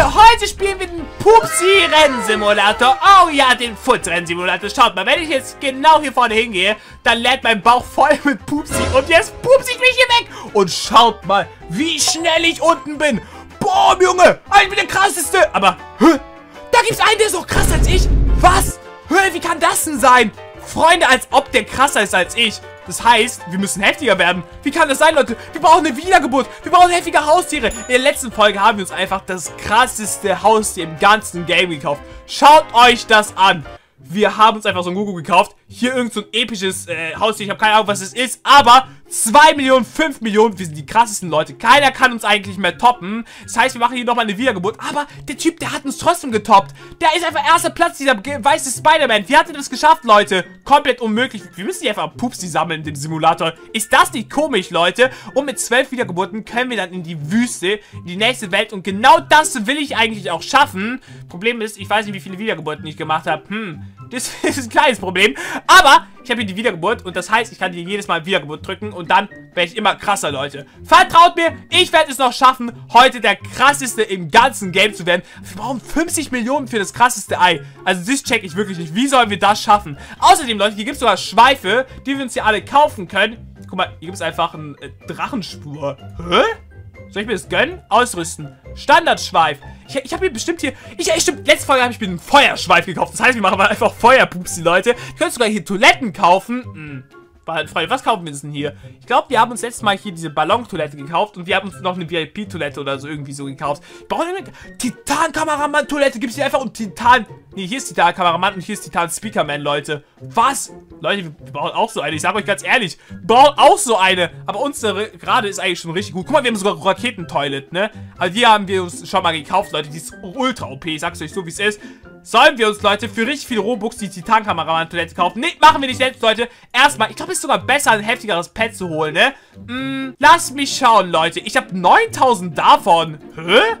Leute, heute spielen wir den Pupsi-Rennsimulator. Oh ja, den Futzrennsimulator. Schaut mal, wenn ich jetzt genau hier vorne hingehe, dann lädt mein Bauch voll mit Pupsi. Und jetzt pupsi ich mich hier weg. Und schaut mal, wie schnell ich unten bin. Boah, Junge, ich bin der krasseste. Aber, hä? Da gibt's einen, der ist noch krasser als ich. Was? Hä, wie kann das denn sein? Freunde, als ob der krasser ist als ich. Das heißt, wir müssen heftiger werden. Wie kann das sein, Leute? Wir brauchen eine Wiedergeburt. Wir brauchen heftige Haustiere. In der letzten Folge haben wir uns einfach das krasseste Haustier im ganzen Game gekauft. Schaut euch das an. Wir haben uns einfach so ein Gugu gekauft. Hier irgend so ein episches äh, Haustier. Ich habe keine Ahnung, was es ist. Aber 2 Millionen, 5 Millionen. Wir sind die krassesten Leute. Keiner kann uns eigentlich mehr toppen. Das heißt, wir machen hier nochmal eine Wiedergeburt. Aber der Typ, der hat uns trotzdem getoppt. Der ist einfach erster Platz, dieser weiße Spider-Man. Wie hat er das geschafft, Leute? Komplett unmöglich. Wir müssen hier einfach Pupsi sammeln in dem Simulator. Ist das nicht komisch, Leute? Und mit 12 Wiedergeburten können wir dann in die Wüste, in die nächste Welt. Und genau das will ich eigentlich auch schaffen. Problem ist, ich weiß nicht, wie viele Wiedergeburten ich gemacht habe. Hm, das ist ein kleines Problem. Aber ich habe hier die Wiedergeburt und das heißt, ich kann hier jedes Mal Wiedergeburt drücken und dann werde ich immer krasser, Leute. Vertraut mir, ich werde es noch schaffen, heute der krasseste im ganzen Game zu werden. Wir brauchen 50 Millionen für das krasseste Ei. Also das check ich wirklich nicht. Wie sollen wir das schaffen? Außerdem, Leute, hier gibt es sogar Schweife, die wir uns hier alle kaufen können. Guck mal, hier gibt es einfach eine äh, Drachenspur. Hä? Soll ich mir das gönnen? Ausrüsten. Standardschweif. Ich, ich habe mir bestimmt hier... Ich, ich stimmt, letzte Folge habe ich mir einen Feuerschweif gekauft. Das heißt, wir machen mal einfach Feuerpupsi, Leute. Ich könnte sogar hier Toiletten kaufen. Hm. Freunde, was kaufen wir denn hier? Ich glaube, wir haben uns letztes Mal hier diese Ballontoilette gekauft und wir haben uns noch eine VIP-Toilette oder so irgendwie so gekauft. Ich brauche eine Titan-Kameramann-Toilette. Gibt es hier einfach und Titan... Nee, hier ist Titan-Kameramann und hier ist Titan-Speakerman, Leute. Was? Leute, wir brauchen auch so eine. Ich sage euch ganz ehrlich, wir brauchen auch so eine. Aber unsere gerade ist eigentlich schon richtig gut. Guck mal, wir haben sogar Raketentoilet, ne? Also die haben wir uns schon mal gekauft, Leute. Die ist ultra OP. Ich sag's euch so, wie es ist. Sollen wir uns, Leute, für richtig viel Robux die Titan-Kameramann-Toilette kaufen? Nee, machen wir nicht selbst, Leute. Erstmal, ich glaube, es ist sogar besser, ein heftigeres Pet zu holen, ne? Mm, lass mich schauen, Leute. Ich habe 9000 davon. Hä?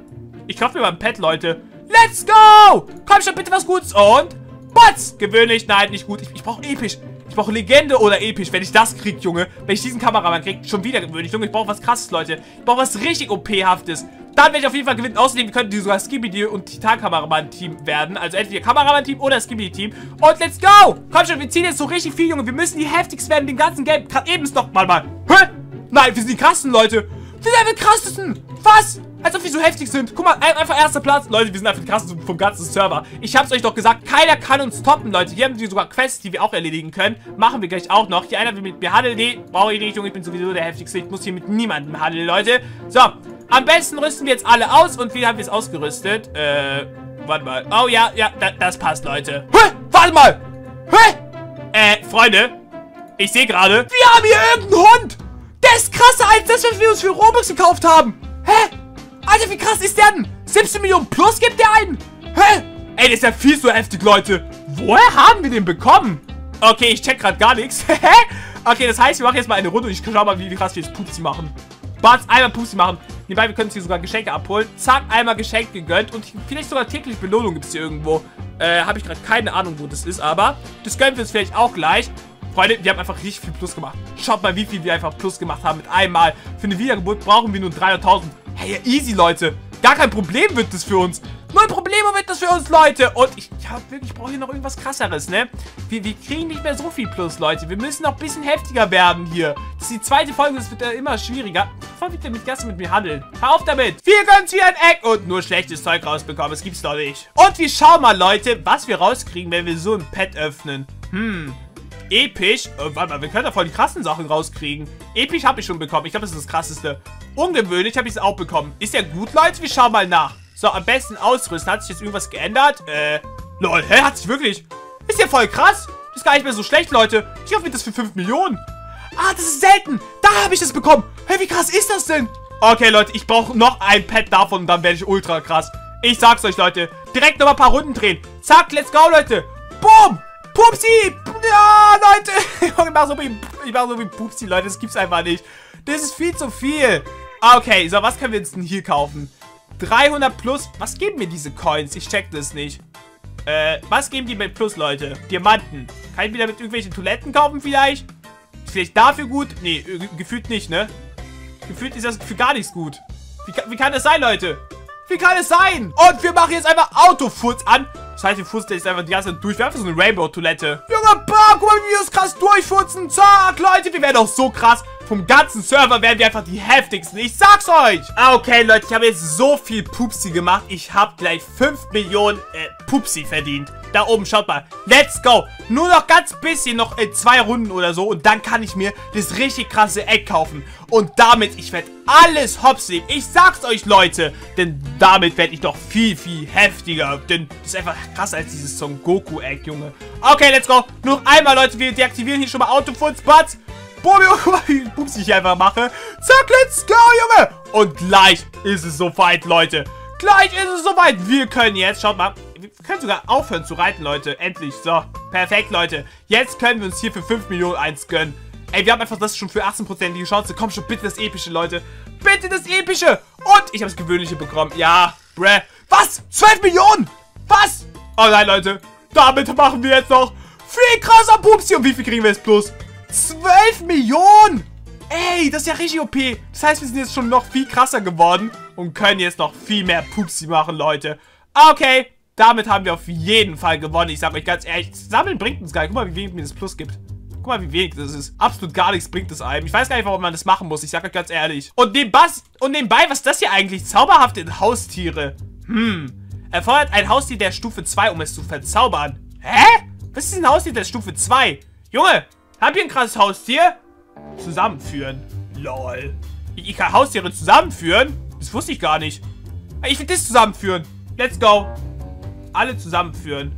Ich kaufe mir mal ein Pet, Leute. Let's go! Komm schon, bitte was Gutes. Und? Bots! Gewöhnlich, nein, nicht gut. Ich, ich brauche episch. Ich brauche Legende oder episch, wenn ich das kriege, Junge. Wenn ich diesen Kameramann kriege, schon wieder gewöhnlich. Junge, ich brauche was krasses, Leute. Ich brauche was richtig OP-haftes. Dann werde ich auf jeden Fall gewinnen. Außerdem können die sogar Skibidi und Titan-Kameramann-Team werden. Also entweder Kameramann-Team oder Skibidi-Team. Und let's go! Komm schon, wir ziehen jetzt so richtig viel, Junge. Wir müssen die heftigsten werden, den ganzen Game. Eben ist doch mal mal. Hä? Nein, wir sind die krassen, Leute. Wir sind die krassesten. Was? Als ob wir so heftig sind. Guck mal, einfach erster Platz. Leute, wir sind einfach die krassesten vom ganzen Server. Ich hab's euch doch gesagt, keiner kann uns toppen, Leute. Hier haben wir sogar Quests, die wir auch erledigen können. Machen wir gleich auch noch. Hier einer will mit mir handeln. Nee, brauche ich nicht, Junge. Ich bin sowieso der heftigste. Ich muss hier mit niemandem handeln, Leute. So, am besten rüsten wir jetzt alle aus. Und wie haben wir es ausgerüstet? Äh, warte mal. Oh ja, ja, da, das passt, Leute. Hä? Warte mal. Hä? Äh, Freunde. Ich sehe gerade, wir haben hier irgendeinen Hund. Der ist krasser als das, was wir uns für Robux gekauft haben. Alter, wie krass ist der denn? 17 Millionen plus gibt der einen. Hä? Ey, der ist ja viel zu heftig, Leute. Woher haben wir den bekommen? Okay, ich check gerade gar nichts. Okay, das heißt, wir machen jetzt mal eine Runde und ich schau mal, wie krass wir jetzt Pupsi machen. Bats, einmal Pupsi machen. Nebenbei, wir können uns hier sogar Geschenke abholen. Zack, einmal Geschenk gegönnt. Und vielleicht sogar täglich Belohnung gibt es hier irgendwo. Äh, habe ich gerade keine Ahnung, wo das ist, aber das gönnen wir uns vielleicht auch gleich. Freunde, wir haben einfach richtig viel Plus gemacht. Schaut mal, wie viel wir einfach Plus gemacht haben mit einmal. Für eine Wiedergeburt brauchen wir nur 300.000. Hey, easy, Leute. Gar kein Problem wird das für uns. Null Probleme wird das für uns, Leute. Und ich, ja, wirklich, ich brauche hier noch irgendwas krasseres, ne? Wir, wir kriegen nicht mehr so viel Plus, Leute. Wir müssen noch ein bisschen heftiger werden hier. Das ist die zweite Folge, das wird ja immer schwieriger. Voll bitte mit Gästen mit mir handeln. Hör auf damit. Wir können wie ein Eck und nur schlechtes Zeug rausbekommen. Das gibt's doch nicht. Und wir schauen mal, Leute, was wir rauskriegen, wenn wir so ein Pet öffnen. Hm, Episch. Äh, warte mal, wir können da voll die krassen Sachen rauskriegen. Episch habe ich schon bekommen. Ich glaube, das ist das krasseste. Ungewöhnlich habe ich es auch bekommen. Ist der gut, Leute? Wir schauen mal nach. So, am besten ausrüsten. Hat sich jetzt irgendwas geändert? Äh, lol, hä? Hat sich wirklich... Ist ja voll krass. Ist gar nicht mehr so schlecht, Leute. Ich hoffe, das für 5 Millionen. Ah, das ist selten. Da habe ich das bekommen. Hä, wie krass ist das denn? Okay, Leute, ich brauche noch ein Pet davon und dann werde ich ultra krass. Ich sag's euch, Leute. Direkt noch mal ein paar Runden drehen. Zack, let's go, Leute. Boom. Pupsi! Ja, Leute! Ich mach so wie, mach so wie Pupsi, Leute. Das gibt's einfach nicht. Das ist viel zu viel. Okay, so, was können wir jetzt denn hier kaufen? 300 plus. Was geben mir diese Coins? Ich check das nicht. Äh, was geben die mit plus, Leute? Diamanten. Kann ich wieder mit irgendwelchen Toiletten kaufen vielleicht? Vielleicht dafür gut? Nee, gefühlt nicht, ne? Gefühlt ist das für gar nichts gut. Wie, wie kann das sein, Leute? Wie kann es sein? Und wir machen jetzt einfach Autofurz an. Das heißt, wir furzen jetzt einfach die ganze Zeit durch. Wir haben einfach so eine Rainbow-Toilette. Junge, bah, guck mal, wie wir das krass durchfurzen. Zack, Leute, wir werden auch so krass. Vom ganzen Server werden wir einfach die heftigsten. Ich sag's euch. Ah, okay, Leute, ich habe jetzt so viel Pupsi gemacht. Ich habe gleich 5 Millionen äh, Pupsi verdient. Da oben, schaut mal. Let's go. Nur noch ganz bisschen, noch in zwei Runden oder so. Und dann kann ich mir das richtig krasse Eck kaufen. Und damit, ich werde alles hops nehmen. Ich sag's euch, Leute. Denn damit werde ich doch viel, viel heftiger. Denn das ist einfach krasser als dieses Son Goku-Eck, Junge. Okay, let's go. Noch einmal, Leute. Wir deaktivieren hier schon mal Autofutzplatz. Boah, wie Pupsi ich einfach mache. Zack, let's go, Junge. Und gleich ist es soweit, Leute. Gleich ist es soweit. Wir können jetzt, schaut mal, wir können sogar aufhören zu reiten, Leute. Endlich. So, perfekt, Leute. Jetzt können wir uns hier für 5 Millionen eins gönnen. Ey, wir haben einfach das schon für 18% die Chance. Komm schon, bitte das Epische, Leute. Bitte das Epische. Und ich habe das Gewöhnliche bekommen. Ja, bruh. Was? 12 Millionen? Was? Oh nein, Leute. Damit machen wir jetzt noch viel krasser Pupsi. Und wie viel kriegen wir jetzt plus? 12 Millionen! Ey, das ist ja richtig OP. Das heißt, wir sind jetzt schon noch viel krasser geworden und können jetzt noch viel mehr Pupsi machen, Leute. Okay, damit haben wir auf jeden Fall gewonnen. Ich sag euch ganz ehrlich, Sammeln bringt uns gar nicht. Guck mal, wie wenig mir das Plus gibt. Guck mal, wie wenig das ist. Absolut gar nichts bringt es einem. Ich weiß gar nicht, warum man das machen muss. Ich sag euch ganz ehrlich. Und nebenbei, und nebenbei was ist das hier eigentlich? Zauberhafte Haustiere. Hm. Erfordert ein Haustier der Stufe 2, um es zu verzaubern. Hä? Was ist ein Haustier der Stufe 2? Junge, habt ihr ein krasses Haustier? Zusammenführen. Lol. Ich kann Haustiere zusammenführen? Das wusste ich gar nicht. Ich will das zusammenführen. Let's go. Alle zusammenführen.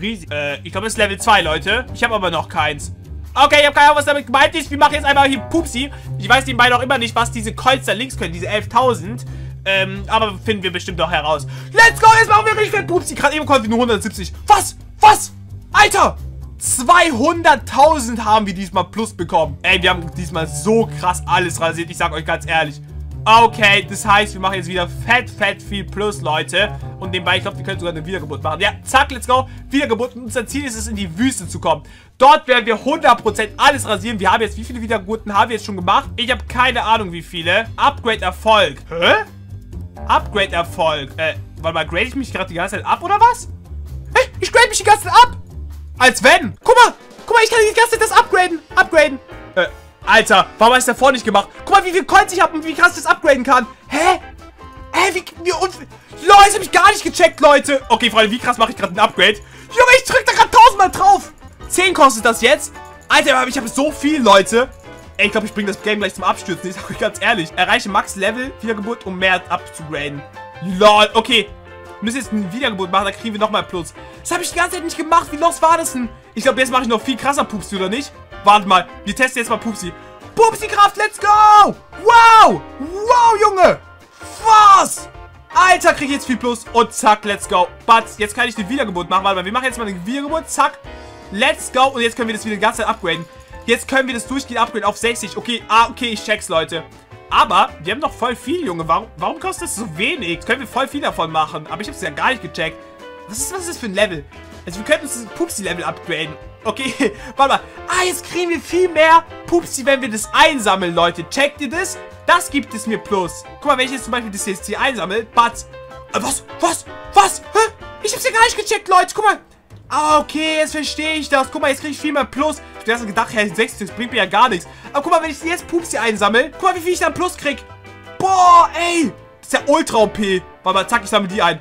Riesig. Äh, ich glaube, das ist Level 2, Leute. Ich habe aber noch keins. Okay, ich habe keine Ahnung, was damit gemeint ist. Wir machen jetzt einfach hier Pupsi. Ich weiß nebenbei noch immer nicht, was diese Coins da links können. Diese 11.000. Ähm, aber finden wir bestimmt auch heraus. Let's go, jetzt machen wir richtig viel Pupsi. Gerade eben konnten wir nur 170. Was? Was? Alter! 200.000 haben wir diesmal plus bekommen. Ey, wir haben diesmal so krass alles rasiert. Ich sag euch ganz ehrlich. Okay, das heißt, wir machen jetzt wieder fett, fett viel plus, Leute. Und nebenbei, ich glaube, wir können sogar eine Wiedergeburt machen. Ja, zack, let's go. Wiedergeburt. Und unser Ziel ist es, in die Wüste zu kommen. Dort werden wir 100% alles rasieren. Wir haben jetzt, wie viele Wiedergeburten haben wir jetzt schon gemacht? Ich habe keine Ahnung, wie viele. Upgrade Erfolg. Hä? Upgrade Erfolg. Äh, warte mal, grade ich mich gerade die ganze Zeit ab, oder was? Hä? Ich grade mich die ganze Zeit ab. Als wenn. Guck mal. Guck mal, ich kann die ganze Zeit das upgraden. Upgraden. Alter, warum hast du davor nicht gemacht? Guck mal, wie viel Coins ich habe und wie krass ich das upgraden kann. Hä? Hä, wie, wie, und, Leute, hab ich gar nicht gecheckt, Leute. Okay, Freunde, wie krass mache ich gerade ein Upgrade? Junge, ich drück da gerade tausendmal drauf. 10 kostet das jetzt. Alter, ich habe so viel, Leute. Ey, ich glaube, ich bringe das Game gleich zum Abstürzen. Ich sag euch ganz ehrlich. Erreiche Max-Level, Wiedergeburt, um mehr abzugraden. Lol, okay. Wir müssen jetzt ein Wiedergeburt machen, da kriegen wir nochmal Plus. Das habe ich die ganze Zeit nicht gemacht. Wie los war das denn? Ich glaube, jetzt mache ich noch viel krasser Pupsi, oder nicht? Warte mal. Wir testen jetzt mal Pupsi. Pupsi-Kraft, let's go! Wow! Wow, Junge! Was? Alter, krieg ich jetzt viel Plus. Und zack, let's go. Batz, jetzt kann ich die Wiedergeburt machen. Warte mal, wir machen jetzt mal eine Wiedergeburt. Zack. Let's go. Und jetzt können wir das wieder die ganze Zeit upgraden. Jetzt können wir das durchgehend upgraden auf 60. Okay, ah, okay, ich check's, Leute. Aber wir haben noch voll viel, Junge. Warum, warum kostet das so wenig? Können wir voll viel davon machen. Aber ich hab's ja gar nicht gecheckt. Was ist, was ist das für ein Level? Also wir könnten uns das Pupsi-Level upgraden. Okay, warte mal. Ah, jetzt kriegen wir viel mehr Pupsi, wenn wir das einsammeln, Leute. Checkt ihr das? Das gibt es mir Plus. Guck mal, wenn ich jetzt zum Beispiel das hier einsammle. Batz. Äh, was? Was? Was? Hä? Ich hab's ja gar nicht gecheckt, Leute. Guck mal. Ah, okay, jetzt verstehe ich das. Guck mal, jetzt kriege ich viel mehr Plus. Ich hab erst gedacht, hey, 60, das bringt mir ja gar nichts. Aber guck mal, wenn ich jetzt Pupsi einsammle, guck mal, wie viel ich dann Plus krieg. Boah, ey. Das ist ja ultra OP. Warte mal, zack, ich sammle die ein.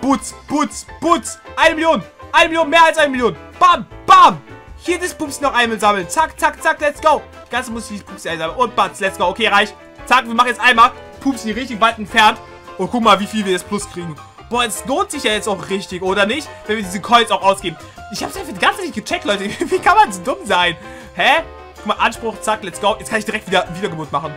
Butz, Butz, Butz. Eine Million. Eine Million, mehr als eine Million. Bam, bam. Hier das Pupsi noch einmal sammeln. Zack, zack, zack, let's go. Die ganze muss ich Pupsi einsammeln. Und Batz, let's go. Okay, reicht. Zack, wir machen jetzt einmal Pupsi richtig weit entfernt. Und guck mal, wie viel wir jetzt Plus kriegen. Boah, es lohnt sich ja jetzt auch richtig, oder nicht? Wenn wir diese Coins auch ausgeben. Ich hab's einfach die ganze Zeit nicht gecheckt, Leute. Wie kann man so dumm sein? Hä? Guck mal, Anspruch, zack, let's go. Jetzt kann ich direkt wieder Wiedergeburt machen.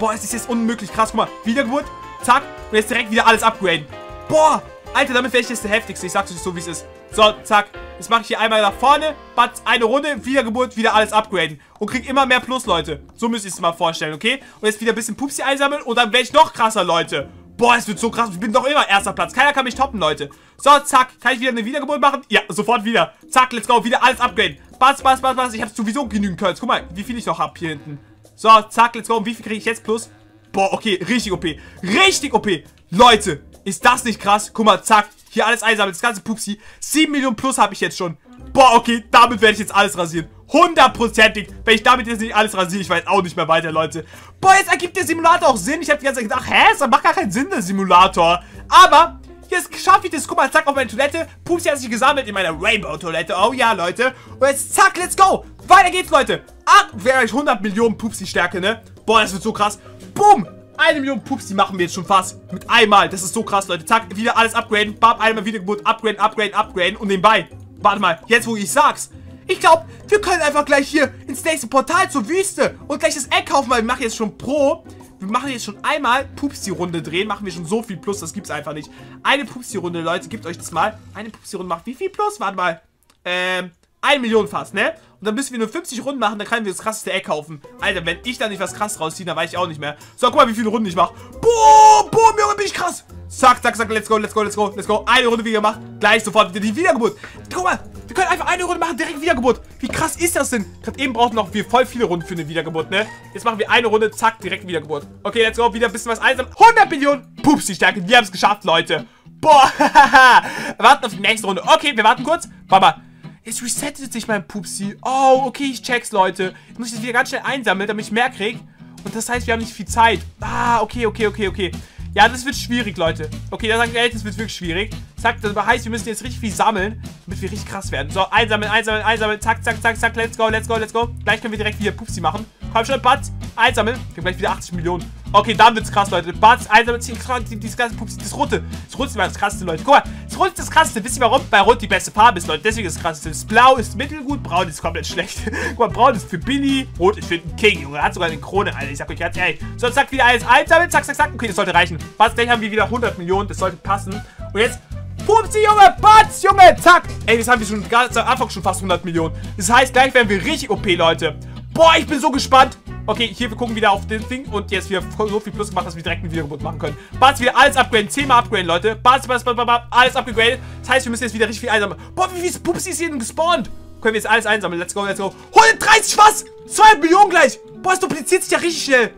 Boah, es ist jetzt unmöglich krass. Guck mal, Wiedergeburt, zack. Und jetzt direkt wieder alles upgraden. Boah, Alter, damit wäre ich jetzt der heftigste. Ich sag's euch so, wie es ist. So, zack. Jetzt mache ich hier einmal nach vorne, batz, eine Runde, Wiedergeburt, wieder alles upgraden. Und krieg immer mehr Plus, Leute. So müsst ihr es mal vorstellen, okay? Und jetzt wieder ein bisschen Pupsi einsammeln und dann werde ich noch krasser, Leute. Boah, es wird so krass. Ich bin doch immer erster Platz. Keiner kann mich toppen, Leute. So, zack. Kann ich wieder eine Wiedergeburt machen? Ja, sofort wieder. Zack, let's go. Wieder alles upgraden. Bass, bass, bass, bass. Ich habe sowieso genügend Curls. Guck mal, wie viel ich noch habe hier hinten. So, zack, let's go. Und wie viel kriege ich jetzt plus? Boah, okay. Richtig OP. Richtig OP. Leute, Ist das nicht krass? Guck mal, zack. Hier alles einsammeln, das ganze Pupsi. 7 Millionen plus habe ich jetzt schon. Boah, okay, damit werde ich jetzt alles rasieren. Hundertprozentig. Wenn ich damit jetzt nicht alles rasiere, ich weiß auch nicht mehr weiter, Leute. Boah, jetzt ergibt der Simulator auch Sinn. Ich habe die ganze Zeit gedacht, hä, das macht gar keinen Sinn, der Simulator. Aber Jetzt schaffe ich das. Guck mal, zack, auf meine Toilette. Pupsi hat sich gesammelt in meiner Rainbow-Toilette. Oh ja, Leute. Und jetzt zack, let's go. Weiter geht's, Leute. Ah, wäre ich 100 Millionen Pupsi-Stärke, ne? Boah, das wird so krass. Boom. Eine Million Pupsi machen wir jetzt schon fast. Mit einmal. Das ist so krass, Leute. Zack, wieder alles upgraden. Bam, einmal Wiedergeburt. Upgraden, upgraden, upgraden. Und nebenbei. Warte mal, jetzt wo ich sag's. Ich glaube, wir können einfach gleich hier ins nächste Portal zur Wüste und gleich das Eck kaufen, weil wir machen jetzt schon Pro. Wir machen jetzt schon einmal Pupsi-Runde drehen. Machen wir schon so viel Plus, das gibt's einfach nicht. Eine Pupsi-Runde, Leute, gebt euch das mal. Eine Pupsi-Runde macht wie viel Plus? Warte mal. Ähm, 1 Million fast, ne? Und dann müssen wir nur 50 Runden machen, dann können wir das krasseste Eck kaufen. Alter, wenn ich da nicht was krass rausziehe, dann weiß ich auch nicht mehr. So, guck mal, wie viele Runden ich mache. Boom, boom, Junge, bin ich krass. Zack, zack, zack, let's go, let's go, let's go, let's go. Eine Runde wieder gemacht, gleich sofort wieder die Wiedergeburt. Guck mal, wir können einfach eine Runde machen, direkt Wiedergeburt. Wie krass ist das denn? Gerade eben brauchten wir voll viele Runden für eine Wiedergeburt, ne? Jetzt machen wir eine Runde, zack, direkt Wiedergeburt. Okay, let's go, wieder ein bisschen was einsam. 100 Millionen, pups, die Stärke, wir haben es geschafft, Leute. Boah, warten auf die nächste Runde. Okay, wir warten kurz. Mama, Jetzt resettet sich mein Pupsi. Oh, okay, ich check's, Leute. Jetzt muss ich das wieder ganz schnell einsammeln, damit ich mehr krieg. Und das heißt, wir haben nicht viel Zeit. Ah, okay, okay, okay, okay. Ja, das wird schwierig, Leute. Okay, da sagt er, das wird wirklich schwierig. Zack, das heißt, wir müssen jetzt richtig viel sammeln, damit wir richtig krass werden. So, einsammeln, einsammeln, einsammeln. Zack, zack, zack, zack. Let's go, let's go, let's go. Gleich können wir direkt wieder Pupsi machen. Komm schon, Batz. Einsammeln. Wir haben gleich wieder 80 Millionen. Okay, dann wird's krass, Leute. Batz, einsammeln. Dieses ganze Pupsi. Das Rote. Das Rote ist das krasseste, Leute. Guck mal, das Rot ist das krasseste. Wisst ihr warum? Weil Rot die beste Farbe ist, Leute. Deswegen ist das krasseste. Das Blau ist mittelgut, Braun ist komplett schlecht. Guck mal, Braun ist für Billy, Rot ist für den King, Junge. Er hat sogar eine Krone, Alter. Ich sag euch ganz ehrlich. So, zack, wieder alles einsammeln. Zack, zack, zack. Okay, das sollte reichen. Was, gleich haben wir wieder 100 Millionen. Das sollte passen. Und jetzt Pupsi, Junge, Batz, Junge, zack. Ey, das haben wir schon ganz am Anfang schon fast 100 Millionen. Das heißt, gleich werden wir richtig OP, Leute. Boah, ich bin so gespannt. Okay, hier, wir gucken wieder auf das Ding und jetzt wieder so viel Plus gemacht, dass wir direkt eine Wiedergeburt machen können. Batz, wieder alles upgraden, zehnmal upgraden, Leute. Batz, Batz, Batz, Batz, alles upgraden. Das heißt, wir müssen jetzt wieder richtig viel einsammeln. Boah, wie viele Pupsi ist hier denn gespawnt? Können wir jetzt alles einsammeln. Let's go, let's go. 130 was? 2 Millionen gleich. Boah, es dupliziert sich ja richtig schnell.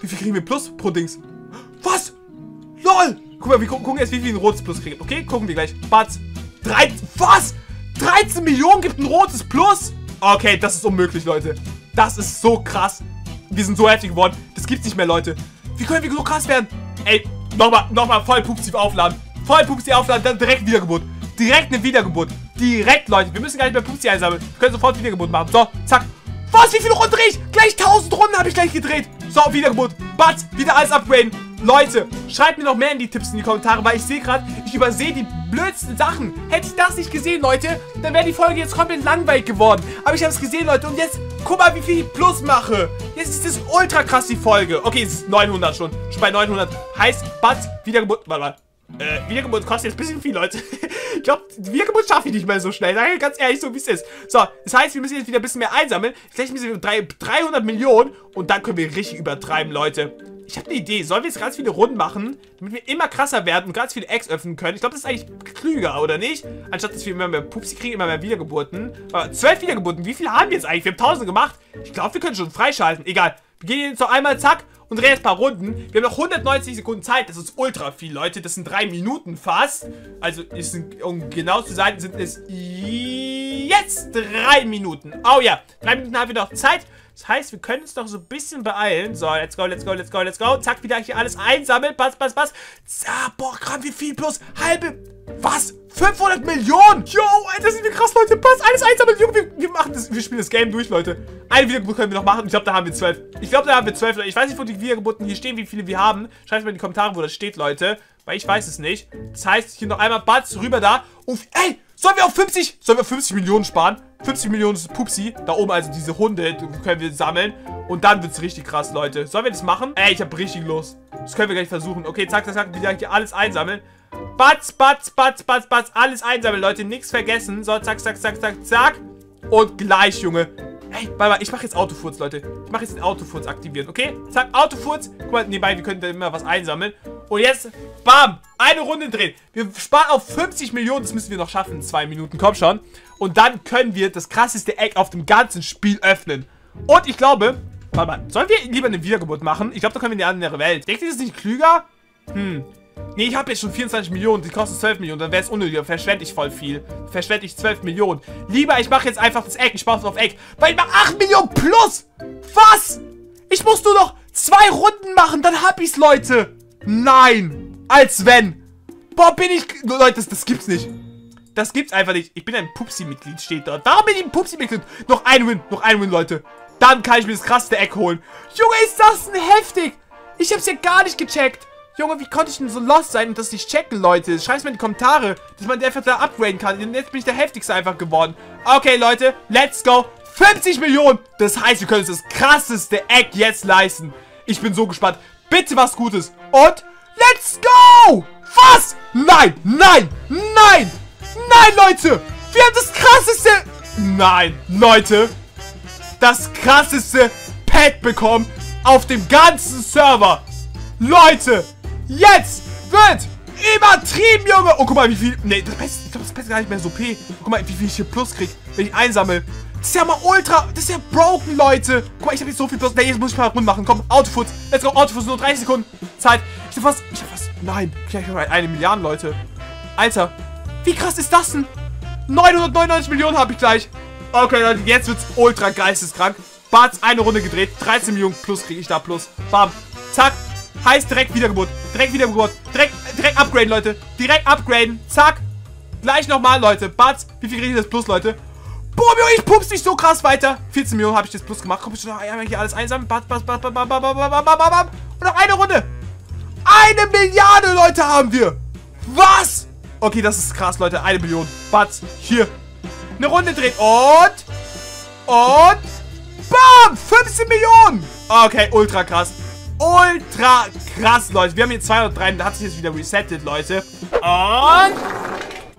Wie viel kriegen wir Plus pro Dings? Was? LOL. Guck mal, wir gucken jetzt, wie viel ein rotes Plus kriegen. Okay, gucken wir gleich. Batz. 13. Was? 13 Millionen gibt ein rotes Plus? Okay, das ist unmöglich, Leute. Das ist so krass. Wir sind so heftig geworden. Das gibt's nicht mehr, Leute. Wie können wir so krass werden? Ey, nochmal, nochmal voll Pupsi aufladen. Voll Pupsi aufladen, dann direkt Wiedergeburt. Direkt eine Wiedergeburt. Direkt, Leute. Wir müssen gar nicht mehr Pupsi einsammeln. Wir können sofort Wiedergeburt machen. So, zack. Was? Wie viele Runden drehe ich? Gleich 1000 Runden habe ich gleich gedreht. So, Wiedergeburt. Batz, wieder alles upgraden. Leute, schreibt mir noch mehr in die Tipps in die Kommentare, weil ich sehe gerade, ich übersehe die blödsten Sachen. Hätte ich das nicht gesehen, Leute, dann wäre die Folge jetzt komplett langweilig geworden. Aber ich habe es gesehen, Leute, und jetzt, guck mal, wie viel ich plus mache. Jetzt ist es ultra krass, die Folge. Okay, es ist 900 schon. Schon bei 900. Heißt, Batz, Wiedergeburt, warte mal. Äh, Wiedergeburt kostet jetzt ein bisschen viel, Leute. ich glaube, Wiedergeburt schaffe ich nicht mehr so schnell. Sag ganz ehrlich, so wie es ist. So, das heißt, wir müssen jetzt wieder ein bisschen mehr einsammeln. Vielleicht müssen wir 300 Millionen und dann können wir richtig übertreiben, Leute. Ich habe eine Idee. Sollen wir jetzt ganz viele Runden machen, damit wir immer krasser werden und ganz viele Eggs öffnen können? Ich glaube, das ist eigentlich klüger, oder nicht? Anstatt, dass wir immer mehr Pupsi kriegen, immer mehr Wiedergeburten. Aber zwölf Wiedergeburten, wie viele haben wir jetzt eigentlich? Wir haben tausend gemacht. Ich glaube, wir können schon freischalten. Egal. Wir gehen jetzt noch einmal, zack, und drehen jetzt ein paar Runden. Wir haben noch 190 Sekunden Zeit. Das ist ultra viel, Leute. Das sind drei Minuten fast. Also, ist, um genau zu sein, sind es jetzt drei Minuten. Oh ja, drei Minuten haben wir noch Zeit. Das heißt, wir können uns doch so ein bisschen beeilen. So, let's go, let's go, let's go, let's go. Zack, wieder hier alles einsammeln. Pass, pass, pass. Zack, boah, gerade wie viel plus halbe. Was? 500 Millionen? Yo, Alter, sind wir krass, Leute. Pass, alles. Junge, wir, wir machen das. Wir spielen das Game durch, Leute. Eine Wiedergeburt können wir noch machen. Ich glaube, da haben wir zwölf. Ich glaube, da haben wir zwölf. Ich weiß nicht, wo die Wiedergeburten hier stehen, wie viele wir haben. Schreibt mal in die Kommentare, wo das steht, Leute. Weil ich weiß es nicht. Das heißt, hier noch einmal Batz rüber da. Und, ey, sollen wir auf 50, sollen wir 50 Millionen sparen? 50 Millionen ist Pupsi. Da oben also diese Hunde können wir sammeln. Und dann wird es richtig krass, Leute. Sollen wir das machen? Ey, ich habe richtig Lust. Das können wir gleich versuchen. Okay, zack, zack, zack. Wieder hier alles einsammeln. Batz, batz, batz, batz, batz. Alles einsammeln, Leute. Nichts vergessen. So, zack, zack, zack, zack, zack. Und gleich, Junge. Ey, warte mal, ich mache jetzt Autofurz, Leute. Ich mache jetzt den Autofurz aktivieren, okay? Zack, Autofurz. Guck mal, nebenbei, wir können da immer was einsammeln. Und jetzt, bam, eine Runde drehen. Wir sparen auf 50 Millionen, das müssen wir noch schaffen in zwei Minuten, komm schon. Und dann können wir das krasseste Eck auf dem ganzen Spiel öffnen. Und ich glaube, warte mal, sollen wir lieber eine Wiedergeburt machen? Ich glaube, da können wir in die andere Welt. Denkt ihr, das ist nicht klüger? Hm. Nee, ich habe jetzt schon 24 Millionen. Die kosten 12 Millionen. Dann wäre es unnötig. Dann verschwende ich voll viel. Verschwende ich 12 Millionen. Lieber, ich mache jetzt einfach das Eck. Ich mache es auf Eck. Weil ich mache 8 Millionen plus. Was? Ich muss nur noch zwei Runden machen. Dann hab ich's, Leute. Nein. Als wenn. Boah, bin ich... Leute, das, das gibt's nicht. Das gibt's einfach nicht. Ich bin ein Pupsi-Mitglied, steht dort. Warum bin ich ein Pupsi-Mitglied? Noch ein Win. Noch ein Win, Leute. Dann kann ich mir das krasseste Eck holen. Junge, ist das denn heftig? Ich hab's ja gar nicht gecheckt. Junge, wie konnte ich denn so lost sein und das nicht checken, Leute? Schreibt mir in die Kommentare, dass man einfach da upgraden kann. Und jetzt bin ich der heftigste einfach geworden. Okay, Leute, let's go. 50 Millionen. Das heißt, wir können uns das krasseste Eck jetzt leisten. Ich bin so gespannt. Bitte was Gutes. Und let's go. Was? Nein, nein, nein. Nein, Leute. Wir haben das krasseste... Nein, Leute. Das krasseste Pet bekommen auf dem ganzen Server. Leute, Jetzt wird übertrieben, Junge. Oh, guck mal, wie viel... Nee, das Beste, ich glaube, das Beste gar nicht mehr so P. Guck mal, wie viel ich hier Plus krieg, wenn ich einsammle. Das ist ja mal ultra... Das ist ja broken, Leute. Guck mal, ich habe jetzt so viel Plus. Nee, jetzt muss ich mal rund machen. Komm, Autofoot. Let's go, Autofoot. Nur 30 Sekunden Zeit. Ich hab fast... Ich hab fast... Nein. Ich hab eine Milliarde, Leute. Alter. Wie krass ist das denn? 999 Millionen habe ich gleich. Okay, Leute, jetzt wird's ultra geisteskrank. Barts eine Runde gedreht. 13 Millionen plus kriege ich da plus. Bam. Zack. Heißt direkt Wiedergeburt. Direkt Wiedergeburt. Direkt, direkt upgraden, Leute. Direkt upgraden. Zack. Gleich nochmal, Leute. Batz, wie viel kriege ich das Plus, Leute? Boom, Junge, ich pups nicht so krass weiter. 14 Millionen habe ich das Plus gemacht. Komm, ich noch hier alles einsammeln. Batz, batz, batz, batz, batz, batz, batz, batz, batz. Und noch eine Runde. Eine Milliarde, Leute, haben wir. Was? Okay, das ist krass, Leute. Eine Million. Batz, hier. Eine Runde dreht. Und. Und. Bam! 15 Millionen. Okay, ultra krass ultra krass, Leute. Wir haben hier 203, da hat sich jetzt wieder resettet, Leute. Und...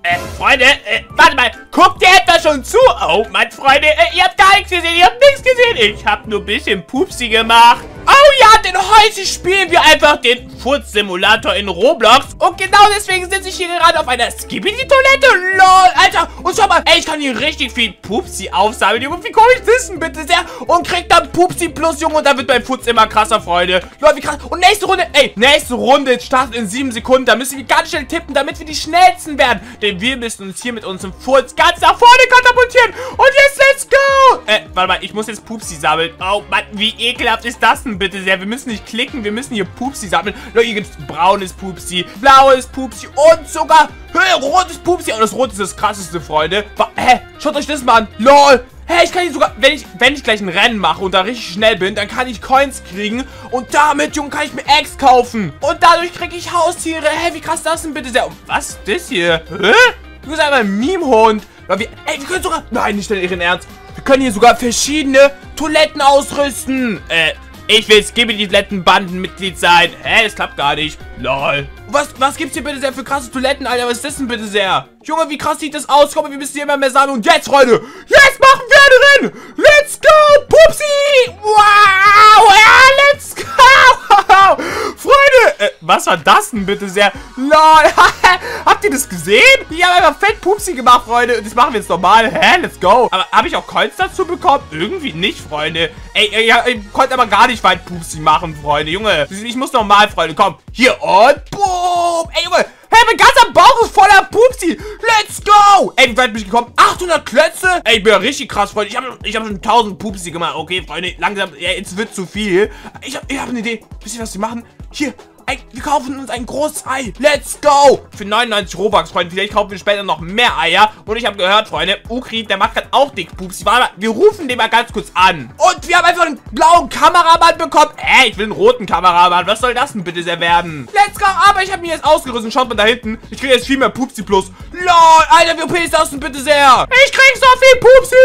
Äh, Freunde, äh, warte mal, guckt ihr etwa schon zu? Oh, mein Freunde, äh, ihr habt gar nichts gesehen, ihr habt nichts gesehen. Ich hab nur ein bisschen Pupsi gemacht. Oh ja, denn heute spielen wir einfach den Furz-Simulator in Roblox. Und genau deswegen sitze ich hier gerade auf einer Skibidi-Toilette. LOL, Alter. Und schau mal, ey, ich kann hier richtig viel Pupsi aufsammeln. Junge, wie komme ich wissen, bitte sehr? Und krieg dann Pupsi plus, Junge. Und dann wird mein Futz immer krasser, Freunde. Leute, wie krass. Und nächste Runde, ey, nächste Runde startet in sieben Sekunden. Da müssen wir ganz schnell tippen, damit wir die schnellsten werden. Denn wir müssen uns hier mit unserem Furz ganz nach vorne katapultieren. Und jetzt let's go. Äh, warte mal, ich muss jetzt Pupsi sammeln. Oh, Mann, wie ekelhaft ist das denn? bitte sehr. Wir müssen nicht klicken, wir müssen hier Pupsi sammeln. Leute, hier gibt es braunes Pupsi, blaues Pupsi und sogar hey, rotes Pupsi. Und das Rot ist das krasseste, Freunde. Hä? Schaut euch das mal an. LOL. Hä, ich kann hier sogar, wenn ich, wenn ich gleich ein Rennen mache und da richtig schnell bin, dann kann ich Coins kriegen. Und damit, Junge, kann ich mir Eggs kaufen. Und dadurch kriege ich Haustiere. Hä, wie krass das denn bitte sehr? Was ist das hier? Hä? Du bist einfach ein Meme-Hund. Ey, wir können sogar... Nein, nicht in Ihren Ernst. Wir können hier sogar verschiedene Toiletten ausrüsten. Äh, ich will Skibidi-Toiletten-Bandenmitglied sein. Hä, das klappt gar nicht. Lol. Was, was gibt's hier bitte sehr für krasse Toiletten, Alter? Was ist das denn bitte sehr? Junge, wie krass sieht das aus? Komm, wir müssen hier immer mehr sammeln. Und jetzt, Freunde, jetzt machen wir ein Rennen. Let's go, Pupsi. Wow, ja, let's go. Freunde, äh, was war das denn bitte sehr? Lol, habt ihr das gesehen? Ich habe einfach fett Pupsi gemacht, Freunde. Und das machen wir jetzt normal. Hä, let's go. Aber habe ich auch Coins dazu bekommen? Irgendwie nicht, Freunde. Ey, ey, ja, ich konnte aber gar nicht weit Pupsi machen, Freunde. Junge, ich muss normal, Freunde. Komm, hier und boom. Ey, Junge, Hey, mein ganzer Bauch ist voller Pupsi. Let's go. Ey, wie weit bin ich gekommen? 800 Klötze? Ey, ich bin ja richtig krass, Freunde. Ich habe ich hab schon 1000 Pupsi gemacht. Okay, Freunde, langsam. Ja, jetzt wird zu viel. Ich habe ich hab eine Idee. Wisst ihr, was wir machen? Hier, ein, wir kaufen uns ein großes Ei. Let's go. Für 99 Robux, Freunde. Vielleicht kaufen wir später noch mehr Eier. Und ich habe gehört, Freunde, Ukri, der macht gerade auch dick Pupsi. Warte mal, wir rufen den mal ganz kurz an. Und wir haben einfach einen blauen Kameramann bekommen. Ey, ich will einen roten Kameramann. Was soll das denn bitte sehr werden? Let's go. Aber ich habe mir jetzt ausgerüstet. Schaut mal da hinten. Ich kriege jetzt viel mehr Pupsi plus. LOL, Alter, wie OP ist das denn bitte sehr? Ich krieg so viel Pupsi.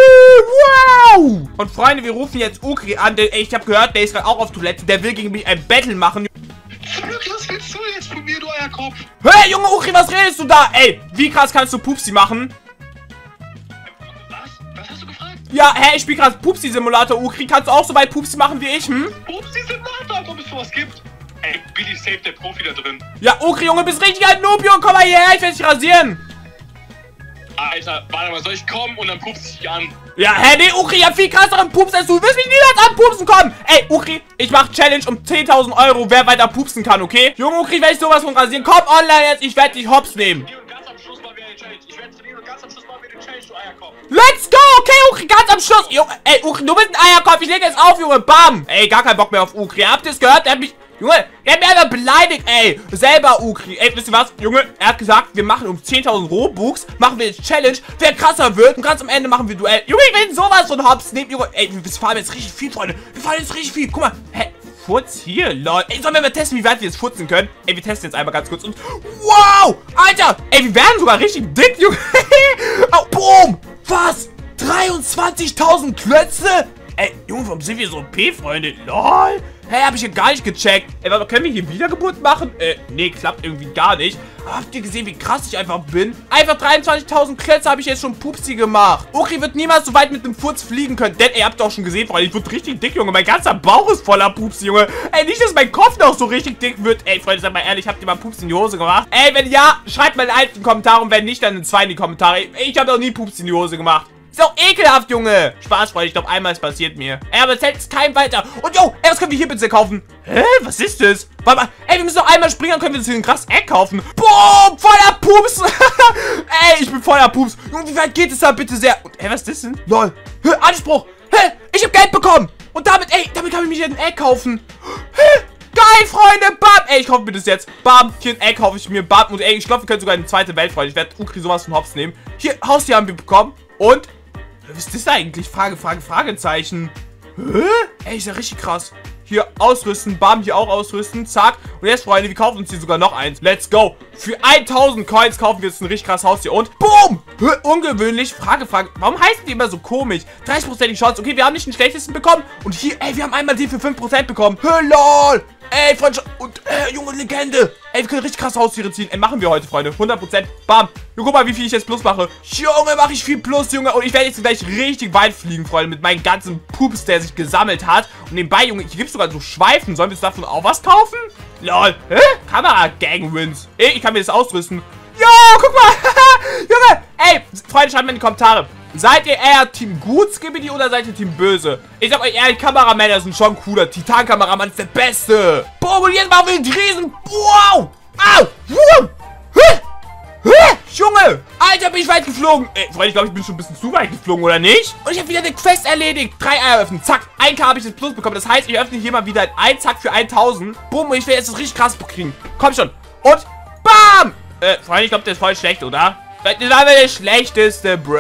Wow. Und Freunde, wir rufen jetzt Ukri an. Denn, ey, ich habe gehört, der ist gerade auch auf Toilette. Der will gegen mich ein Battle machen. Was willst du jetzt von mir, du Eierkopf? Hey, Junge Ukri, was redest du da? Ey, wie krass kannst du Pupsi machen? Was? Was hast du gefragt? Ja, hä, ich spiele gerade Pupsi-Simulator. Ukri, kannst du auch so weit Pupsi machen wie ich, hm? Pupsi-Simulator, ob es sowas gibt. Ey, Billy safe der Profi da drin. Ja, Ukri, Junge, bist richtig ein Noob, Junge. Komm mal hierher, ich werde dich rasieren. Alter, warte mal, soll ich kommen und dann pupst dich an? Ja, hä, nee, Ukri, ich hab viel krasseren Pups als du. Du wirst mich niemals anpupsen kommen. Ey, Ukri, ich mach Challenge um 10.000 Euro, wer weiter pupsen kann, okay? Junge, Ukri, werde ich sowas von rasieren. Komm online jetzt, ich werde dich hops nehmen. Let's go, okay, Ukri, ganz am Schluss. Junge, ey, Ukri, du bist ein Eierkopf. Ich lege jetzt auf, Junge. Bam. Ey, gar keinen Bock mehr auf Ukri. Habt ihr es gehört? Der hat mich... Junge, er hat mich einfach beleidigt, ey. Selber Ukri. Ey, wisst ihr was? Junge, er hat gesagt, wir machen um 10.000 Robux, machen wir jetzt Challenge, wer krasser wird und ganz am Ende machen wir Duell. Junge, ich will sowas von Hops nehmen, Junge. Ey, wir fahren jetzt richtig viel, Freunde. Wir fahren jetzt richtig viel. Guck mal. Hä? Furz hier, lol. Ey, sollen wir mal testen, wie weit wir jetzt furzen können? Ey, wir testen jetzt einmal ganz kurz und... Wow! Alter! Ey, wir werden sogar richtig dick, Junge. oh, boom! Was? 23.000 Klötze? Ey, Junge, warum sind wir so OP, Freunde? LOL. Hey, hab ich hier gar nicht gecheckt. Ey, warte, können wir hier Wiedergeburt machen? Äh, nee, klappt irgendwie gar nicht. Habt ihr gesehen, wie krass ich einfach bin? Einfach 23.000 Klötze habe ich jetzt schon Pupsi gemacht. Ukri wird niemals so weit mit dem Furz fliegen können. Denn, ey, habt ihr auch schon gesehen, Freunde, ich wurde richtig dick, Junge. Mein ganzer Bauch ist voller Pupsi, Junge. Ey, nicht, dass mein Kopf noch so richtig dick wird. Ey, Freunde, sag mal ehrlich, habt ihr mal Pups in die Hose gemacht? Ey, wenn ja, schreibt mal einen alten Kommentar und wenn nicht, dann in zwei in die Kommentare. Ich habe noch nie Pups in die Hose gemacht. Ist doch ekelhaft, Junge. Spaß, Freunde. Ich glaube, einmal ist passiert mir. Ey, aber es hält kein weiter. Und yo, ey, was können wir hier bitte kaufen? Hä? Was ist das? Warte mal. Ey, wir müssen noch einmal springen, dann können wir uns hier ein krass Eck kaufen. Boom, voller Pups. ey, ich bin voller Pups. Junge, wie weit geht es da bitte sehr? Und, ey, was ist das denn? Lol. Hä, Anspruch. Hä, ich habe Geld bekommen. Und damit, ey, damit kann ich mir ein Eck kaufen. Hä? Geil, Freunde, bam. Ey, ich kaufe mir das jetzt. Bam, hier ein Egg kaufe ich mir. Bam. Und ey, ich glaube, wir können sogar eine zweite Welt, Freunde. Ich werde Ukri sowas von Hops nehmen. Hier, Haustier haben wir bekommen. Und was ist das eigentlich? Frage, Frage, Fragezeichen. Hä? Ey, ist ja richtig krass. Hier ausrüsten, bam, hier auch ausrüsten, zack. Und jetzt, Freunde, wir kaufen uns hier sogar noch eins. Let's go. Für 1000 Coins kaufen wir jetzt ein richtig krasses Haus hier. Und boom! Ungewöhnlich. Frage, Frage. Warum heißen die immer so komisch? 30% die Chance. Okay, wir haben nicht den schlechtesten bekommen. Und hier, ey, wir haben einmal die für 5% bekommen. Hä, lol. Ey, Freunde, und, äh, junge Legende. Ey, wir können richtig krasse Haustiere ziehen. Ey, machen wir heute, Freunde. 100%. Bam. Jo, guck mal, wie viel ich jetzt plus mache. Junge, mache ich viel plus, Junge. Und ich werde jetzt gleich richtig weit fliegen, Freunde. Mit meinen ganzen Pups, der sich gesammelt hat. Und nebenbei, Junge, hier gibt es sogar so Schweifen. Sollen wir uns davon auch was kaufen? Lol. Hä? Kamera-Gang-Wins. Ey, ich kann mir das ausrüsten. Jo, guck mal. Junge. Ey, Freunde, schreibt mir in die Kommentare. Seid ihr eher Team Gut, Skibidi, oder seid ihr Team Böse? Ich sag euch ehrlich, Kameramänner sind schon cooler. Titan-Kameramann ist der Beste. Boom, und jetzt machen wir den Riesen. Wow. Au. Wow. Hä? Hä? Junge! Alter, bin ich weit geflogen. Ey, Freunde, ich glaube, ich bin schon ein bisschen zu weit geflogen, oder nicht? Und ich habe wieder eine Quest erledigt. Drei Eier öffnen. Zack. 1K habe ich jetzt plus bekommen. Das heißt, ich öffne hier mal wieder ein Zack für 1000. Bumm, und ich will jetzt das richtig krass kriegen. Komm schon. Und BAM! Äh, Freunde, ich glaube, der ist voll schlecht, oder? Das war der schlechteste, bruh.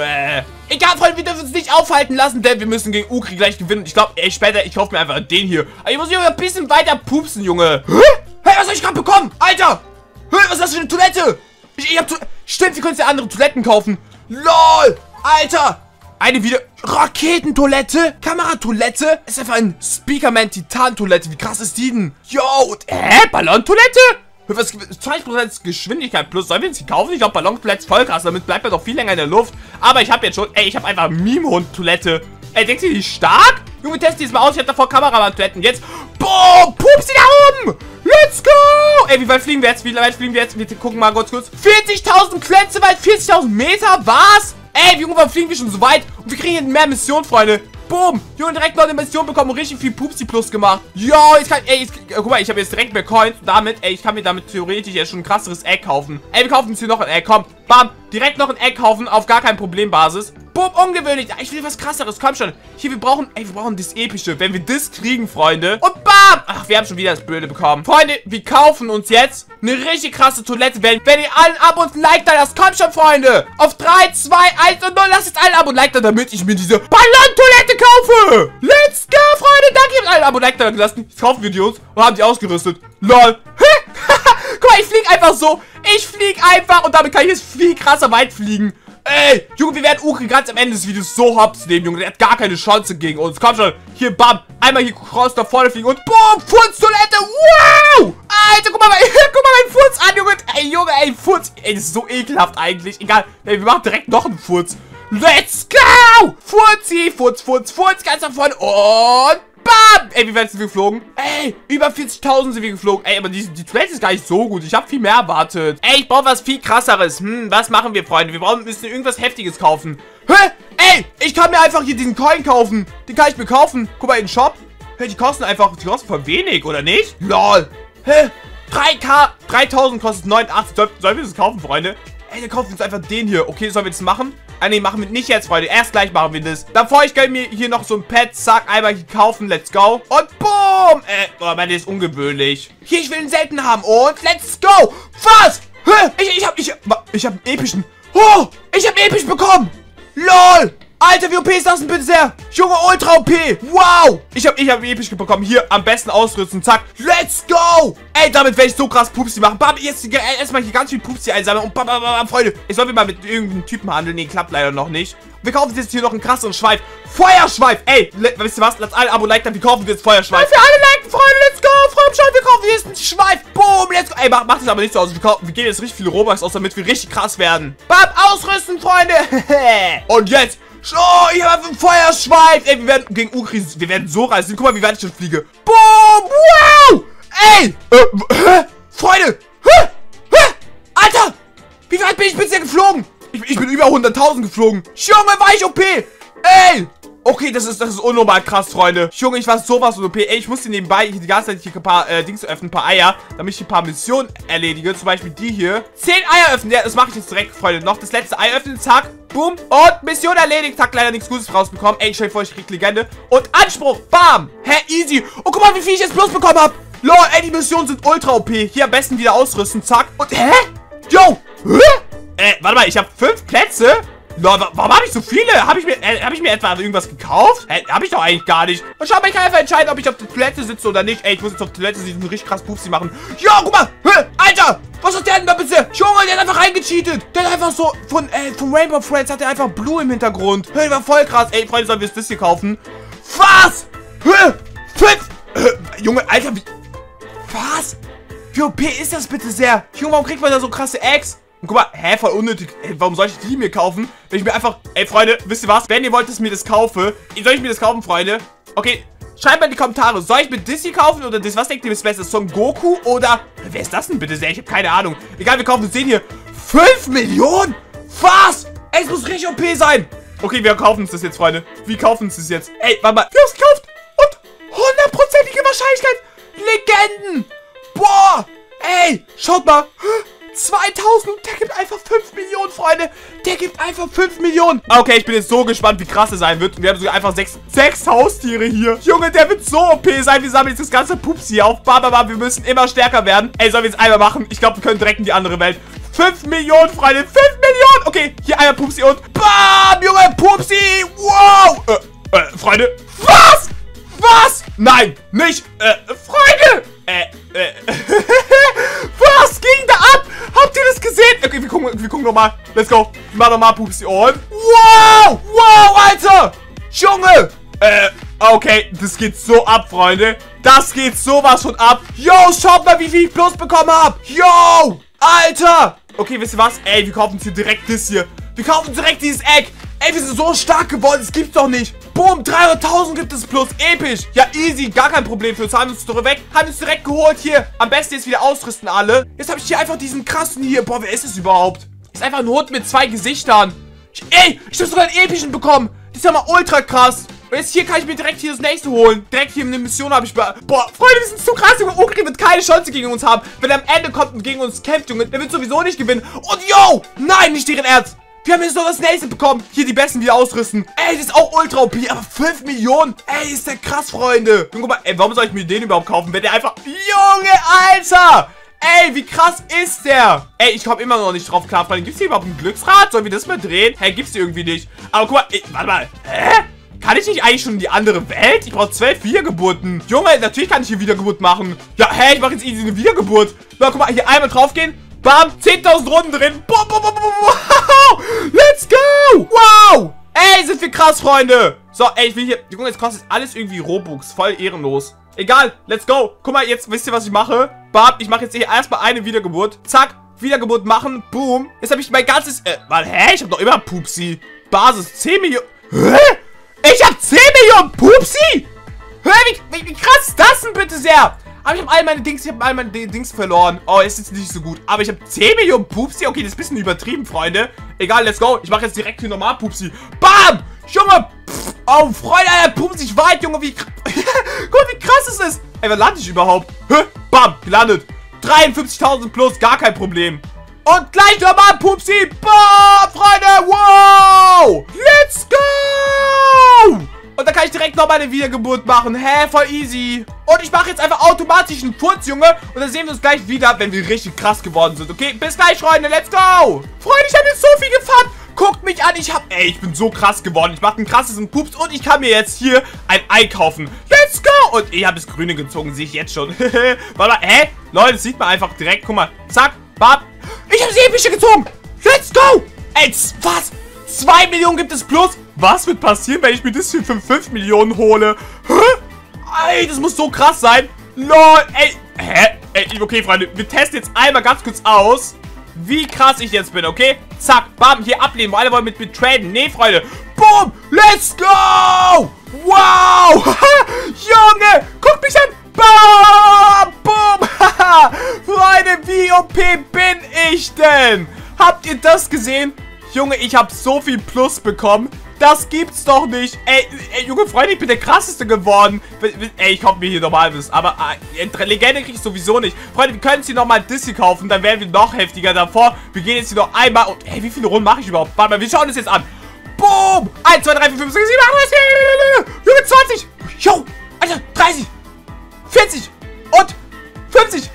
Egal, Freunde, wir dürfen uns nicht aufhalten lassen, denn wir müssen gegen Ukri gleich gewinnen. Ich glaube, ey, später, ich hoffe mir einfach den hier. Aber ich muss hier ein bisschen weiter pupsen, Junge. Hä? Hey, was habe ich gerade bekommen? Alter! Hä, was ist das für eine Toilette? Ich, ich hab... Stimmt, wir können ja andere Toiletten kaufen. LOL! Alter! Eine wieder... Raketentoilette? Kameratoilette? Ist einfach ein Speakerman Titan-Toilette. Wie krass ist die denn? Yo, und... Hä? Ballontoilette? Was, 20% Geschwindigkeit plus. Sollen wir uns die kaufen? Ich glaube, Ballontoilette ist voll krass. Damit bleibt man doch viel länger in der Luft. Aber ich habe jetzt schon... Ey, ich habe einfach Meme-Hund-Toilette. Ey, denkst du, die ist stark? Junge, test die mal aus. Ich habe davor Kameramann-Toiletten. Jetzt... Boom! Pupsi da oben! Let's go! Ey, wie weit fliegen wir jetzt? Wie weit fliegen wir jetzt? Wir gucken mal kurz kurz. 40.000 Klötze weit, 40.000 Meter? Was? Ey, Junge, warum fliegen wir schon so weit? Und wir kriegen hier mehr Missionen, Freunde. Boom. Junge, direkt noch eine Mission bekommen und richtig viel Pupsi Plus gemacht. Jo, jetzt kann ey, jetzt, guck mal, ich habe jetzt direkt mehr Coins. Damit, ey, ich kann mir damit theoretisch jetzt schon ein krasseres Egg kaufen. Ey, wir kaufen uns hier noch ein Egg. Komm, bam. Direkt noch ein Egg kaufen auf gar kein Problembasis. Boom, ungewöhnlich. Ich will was krasseres. Komm schon. Hier, wir brauchen, ey, wir brauchen das Epische. Wenn wir das kriegen, Freunde. Und bam. Ach, wir haben schon wieder das Blöde bekommen. Freunde, wir kaufen uns jetzt eine richtig krasse Toilette. Wenn, wenn ihr allen Abo und ein Like da lasst. Kommt schon, Freunde. Auf 3, 2, 1 und 0. Lasst jetzt allen Abo und Like da, damit ich mir diese Ballontoilette kaufe. Let's go, Freunde. Danke, ihr habt allen Abo und Like da gelassen. Jetzt kaufen wir die uns und haben die ausgerüstet. Lol. Guck mal, ich fliege einfach so. Ich fliege einfach und damit kann ich jetzt viel krasser weit fliegen. Ey, Junge, wir werden Ukri ganz am Ende des Videos so hops nehmen, Junge. Der hat gar keine Chance gegen uns. Komm schon. Hier, bam. Einmal hier cross da vorne fliegen und boom, Furztoilette. Wow. Alter, guck mal, guck mal meinen Furz an, Junge. Ey, Junge, ey, Furz. Ey, das ist so ekelhaft eigentlich. Egal. Ey, wir machen direkt noch einen Furz. Let's go. Furzi, Furz, Furz, Furz. Ganz nach vorne. Und Bam! Ey, wie weit sind wir geflogen? Ey, über 40.000 sind wir geflogen. Ey, aber die, die Toilette ist gar nicht so gut. Ich habe viel mehr erwartet. Ey, ich brauche was viel krasseres. Hm, was machen wir, Freunde? Wir brauchen, müssen irgendwas Heftiges kaufen. Hä? Ey, ich kann mir einfach hier diesen Coin kaufen. Den kann ich mir kaufen. Guck mal in den Shop. Hey, die kosten einfach, die kosten voll wenig, oder nicht? Lol. Hä? 3K, 3000 kostet 89. Soll, sollen wir das kaufen, Freunde? Ey, wir kaufen jetzt einfach den hier. Okay, sollen wir das machen? Ah, nee, machen wir nicht jetzt, Freunde. Erst gleich machen wir das. Davor, ich kann mir hier noch so ein Pet, zack, einmal hier kaufen. Let's go. Und boom. Äh, oh, meine ist ungewöhnlich. Hier, ich will einen selten haben. Und let's go. Was? Hä? Ich, ich hab, ich, ich hab einen epischen. Oh, ich hab episch bekommen. LOL. Alter, wie OP ist das denn bitte sehr? Junge, ultra OP. Wow. Ich habe ich hab episch bekommen. Hier, am besten ausrüsten. Zack. Let's go. Ey, damit werde ich so krass Pupsi machen. Bam, jetzt erstmal hier ganz viel Pupsi einsammeln. Und bam, bam, bam, Freunde. Jetzt sollen wir mal mit irgendeinem Typen handeln. Nee, klappt leider noch nicht. Wir kaufen jetzt hier noch einen krasseren Schweif. Feuerschweif. Ey, wisst ihr was? Lasst alle Abo liken. Wir kaufen jetzt Feuerschweif. Für alle liken, Freunde. Let's go. Freunde, schaut, wir kaufen jetzt einen Schweif. Boom, let's go. Ey, macht mach das aber nicht so aus. Wir, kaufen, wir geben jetzt richtig viele Robux aus, damit wir richtig krass werden. Bam, ausrüsten, Freunde. Und jetzt Oh, ich habe einen Feuerschweif. Ey, wir werden gegen Ukri, wir werden so reißen. Guck mal, wie weit ich schon fliege. Boom, wow. Ey, äh, hä? Freunde. Hä? Hä? Alter, wie weit bin ich bisher geflogen? Ich, ich bin über 100.000 geflogen. Junge, war ich OP. Ey. Okay, das ist, das ist unnormal krass, Freunde. Junge, ich war sowas von OP. Ey, ich musste nebenbei die ganze Zeit hier ein paar äh, Dings öffnen, ein paar Eier, damit ich ein paar Missionen erledige. Zum Beispiel die hier. Zehn Eier öffnen. Ja, das mache ich jetzt direkt, Freunde. Noch das letzte Ei öffnen. Zack. Boom. Und Mission erledigt. Zack, leider nichts Gutes rausbekommen. Ey, stell dir vor, ich krieg Legende. Und Anspruch. Bam. Hä, easy. Und guck mal, wie viel ich jetzt bloß bekommen habe. Lol, ey, die Missionen sind ultra OP. Hier am besten wieder ausrüsten. Zack. Und, hä? Yo. Hä? Äh, warte mal, ich habe fünf Plätze. Warum habe ich so viele? Habe ich, mir, äh, hab ich mir etwa irgendwas gekauft? Hä, habe ich doch eigentlich gar nicht. Und schau mal, ich kann einfach entscheiden, ob ich auf der Toilette sitze oder nicht. Ey, ich muss jetzt auf der Toilette sitzen richtig krass Pupsi machen. Ja, guck mal. Hä, Alter, was ist der denn da bitte? Junge, der hat einfach reingecheatet. Der hat einfach so, von, äh, von Rainbow Friends hat er einfach Blue im Hintergrund. Hä, der war voll krass. Ey, Freunde, sollen wir das hier kaufen? Was? Hä? Fünf? Hä, Junge, Alter, wie... Was? Wie OP ist das bitte sehr? Junge, warum kriegt man da so krasse Eggs? Und guck mal, hä, voll unnötig. Ey, warum soll ich die mir kaufen? Wenn ich mir einfach... Ey, Freunde, wisst ihr was? Wenn ihr wollt, dass ich mir das kaufe... Soll ich mir das kaufen, Freunde? Okay, schreibt mal in die Kommentare. Soll ich mir das hier kaufen oder das? Was denkt ihr, ist besser? Son Goku oder... Wer ist das denn bitte sehr? Ich habe keine Ahnung. Egal, wir kaufen uns den hier. 5 Millionen? Was? Ey, es muss richtig OP sein. Okay, wir kaufen uns das jetzt, Freunde. Wir kaufen uns das jetzt. Ey, warte mal. Wir haben es gekauft. Und hundertprozentige Wahrscheinlichkeit. Legenden. Boah. Ey, schaut mal. 2000 und der gibt einfach 5 Millionen, Freunde. Der gibt einfach 5 Millionen. Okay, ich bin jetzt so gespannt, wie krass er sein wird. Wir haben sogar einfach 6, 6 Haustiere hier. Junge, der wird so OP sein. Wir sammeln jetzt das ganze Pups hier auf. Baba, wir müssen immer stärker werden. Ey, sollen wir jetzt einmal machen? Ich glaube, wir können direkt in die andere Welt. 5 Millionen, Freunde. 5 Millionen. Okay, hier einmal Pupsi und BAM, Junge, Pupsi. Wow. Äh, äh, Freunde. Was? Was? Nein, nicht. Äh, Freunde. Äh, äh. Was ging da ab? Habt ihr das gesehen? Okay, wir gucken, wir gucken nochmal. Let's go. Wir machen nochmal Pupsi und. Wow! Wow, Alter! Junge! Äh, okay. Das geht so ab, Freunde. Das geht sowas von ab. Yo, schaut mal, wie viel ich plus bekommen habe. Yo! Alter! Okay, wisst ihr was? Ey, wir kaufen uns hier direkt das hier. Wir kaufen direkt dieses Egg. Ey, wir sind so stark geworden. Das gibt's doch nicht. Boom, 300.000 gibt es plus. Episch. Ja, easy. Gar kein Problem für uns. Haben uns direkt weg. Haben uns direkt geholt hier. Am besten jetzt wieder ausrüsten alle. Jetzt habe ich hier einfach diesen krassen hier. Boah, wer ist das überhaupt? Ist einfach ein Hund mit zwei Gesichtern. Ich, ey, ich habe sogar einen epischen bekommen. Das ist ja mal ultra krass. Und jetzt hier kann ich mir direkt hier das nächste holen. Direkt hier eine Mission habe ich... Boah, Freunde, wir sind zu krass. Junge, Ukri wird keine Chance gegen uns haben. Wenn er am Ende kommt und gegen uns kämpft, Junge, der wird sowieso nicht gewinnen. Und yo, nein, nicht deren Ernst. Wir haben jetzt noch das nächste bekommen. Hier die besten wieder ausrüsten. Ey, das ist auch ultra OP. Aber 5 Millionen. Ey, ist der krass, Freunde. Und guck mal, ey, warum soll ich mir den überhaupt kaufen, wenn der einfach... Junge, Alter. Ey, wie krass ist der? Ey, ich komme immer noch nicht drauf klar. Gibt es hier überhaupt ein Glücksrad? Sollen wir das mal drehen? Hä, gibt's hier irgendwie nicht. Aber guck mal, ey, warte mal. Hä? Kann ich nicht eigentlich schon in die andere Welt? Ich brauche zwölf Wiedergeburten. Junge, natürlich kann ich hier Wiedergeburt machen. Ja, hä, ich mache jetzt easy eine Wiedergeburt. Na, guck mal, hier einmal draufgehen. Bam, 10.000 Runden drin. Boah, boah, boah, wow, let's go. Wow. Ey, sind wir krass, Freunde. So, ey, ich will hier... Junge, jetzt kostet alles irgendwie Robux. Voll ehrenlos. Egal, let's go. Guck mal, jetzt wisst ihr, was ich mache? Bam, ich mache jetzt hier erstmal eine Wiedergeburt. Zack, Wiedergeburt machen. Boom. Jetzt habe ich mein ganzes... Äh, warte, hä? Ich habe doch immer Pupsi. Basis, 10 Millionen... Hä? Ich habe 10 Millionen Pupsi? Hä, wie, wie, wie krass ist das denn bitte sehr? Aber ich habe all meine Dings, ich habe all meine Dings verloren. Oh, ist jetzt nicht so gut. Aber ich habe 10 Millionen Pupsi. Okay, das ist ein bisschen übertrieben, Freunde. Egal, let's go. Ich mache jetzt direkt hier normal Pupsi. Bam! Junge, pff, oh, Freunde, er pumpt sich weit, Junge, wie... Guck, wie krass es ist. Ey, wer landet ich überhaupt? Hä? Bam, gelandet. 53.000 plus, gar kein Problem. Und gleich nochmal, Pupsi. Bam, Freunde, wow. Let's go. Und dann kann ich direkt nochmal eine Wiedergeburt machen. Hä, voll easy. Und ich mache jetzt einfach automatisch einen Furz, Junge. Und dann sehen wir uns gleich wieder, wenn wir richtig krass geworden sind. Okay, bis gleich, Freunde. Let's go. Freunde, ich habe jetzt so viel gefahren. Guckt mich an, ich hab... Ey, ich bin so krass geworden. Ich mache einen krassesten Pups und ich kann mir jetzt hier ein Ei kaufen. Let's go! Und ich habe das Grüne gezogen, sehe ich jetzt schon. Warte mal, hä? Leute, das sieht man einfach direkt. Guck mal, zack, bap. Ich habe das Epische gezogen. Let's go! Ey, was? 2 Millionen gibt es plus? Was wird passieren, wenn ich mir das hier für 5 Millionen hole? Hä? Ey, das muss so krass sein. Lol, ey. Hä? Ey, okay, Freunde, wir testen jetzt einmal ganz kurz aus wie krass ich jetzt bin, okay? Zack, bam, hier ablehnen. Alle wollen mit mir traden. Nee, Freunde. Boom, let's go. Wow. Junge, guck mich an. Bam, boom. Freunde, wie OP bin ich denn? Habt ihr das gesehen? Junge, ich habe so viel Plus bekommen. Das gibt's doch nicht. Ey, ey, junge Freunde, ich bin der krasseste geworden. Ey, ich hoffe mir hier normal bist. Aber äh, Legende krieg ich sowieso nicht. Freunde, wir können uns hier nochmal Disney kaufen. Dann werden wir noch heftiger davor. Wir gehen jetzt hier noch einmal. Und, ey, wie viele Runden mache ich überhaupt? Warte mal, wir schauen uns jetzt an. Boom! 1, 2, 3, 4, 5, 6, 7, 8, 9, 10, Junge, 20. Jo, Alter, 30. 40. Und 50.